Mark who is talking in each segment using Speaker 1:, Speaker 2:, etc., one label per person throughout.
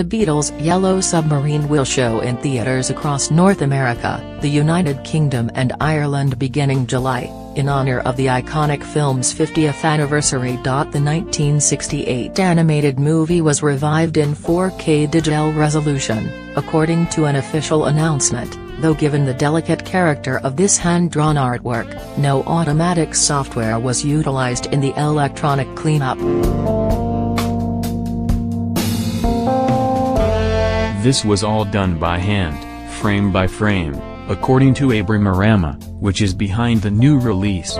Speaker 1: The Beatles' Yellow Submarine will show in theaters across North America, the United Kingdom and Ireland beginning July, in honor of the iconic film's 50th anniversary. The 1968 animated movie was revived in 4K digital resolution, according to an official announcement, though given the delicate character of this hand-drawn artwork, no automatic software was utilized in the electronic cleanup.
Speaker 2: This was all done by hand, frame by frame, according to Abramorama, which is behind the new release.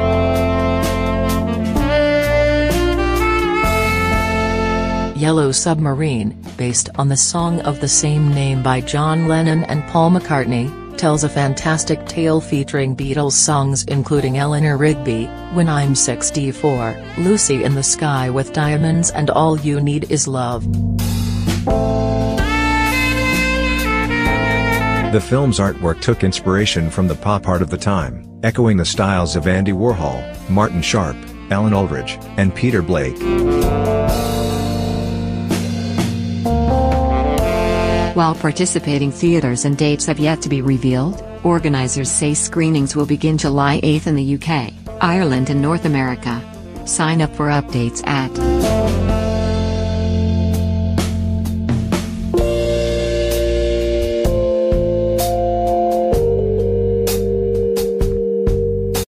Speaker 1: Yellow Submarine, based on the song of the same name by John Lennon and Paul McCartney, tells a fantastic tale featuring Beatles songs including Eleanor Rigby, When I'm 64, Lucy in the Sky with Diamonds and All You Need Is Love.
Speaker 3: The film's artwork took inspiration from the pop art of the time, echoing the styles of Andy Warhol, Martin Sharp, Alan Aldridge, and Peter Blake.
Speaker 4: While participating theaters and dates have yet to be revealed, organizers say screenings will begin July 8 in the UK, Ireland and North America. Sign up for updates at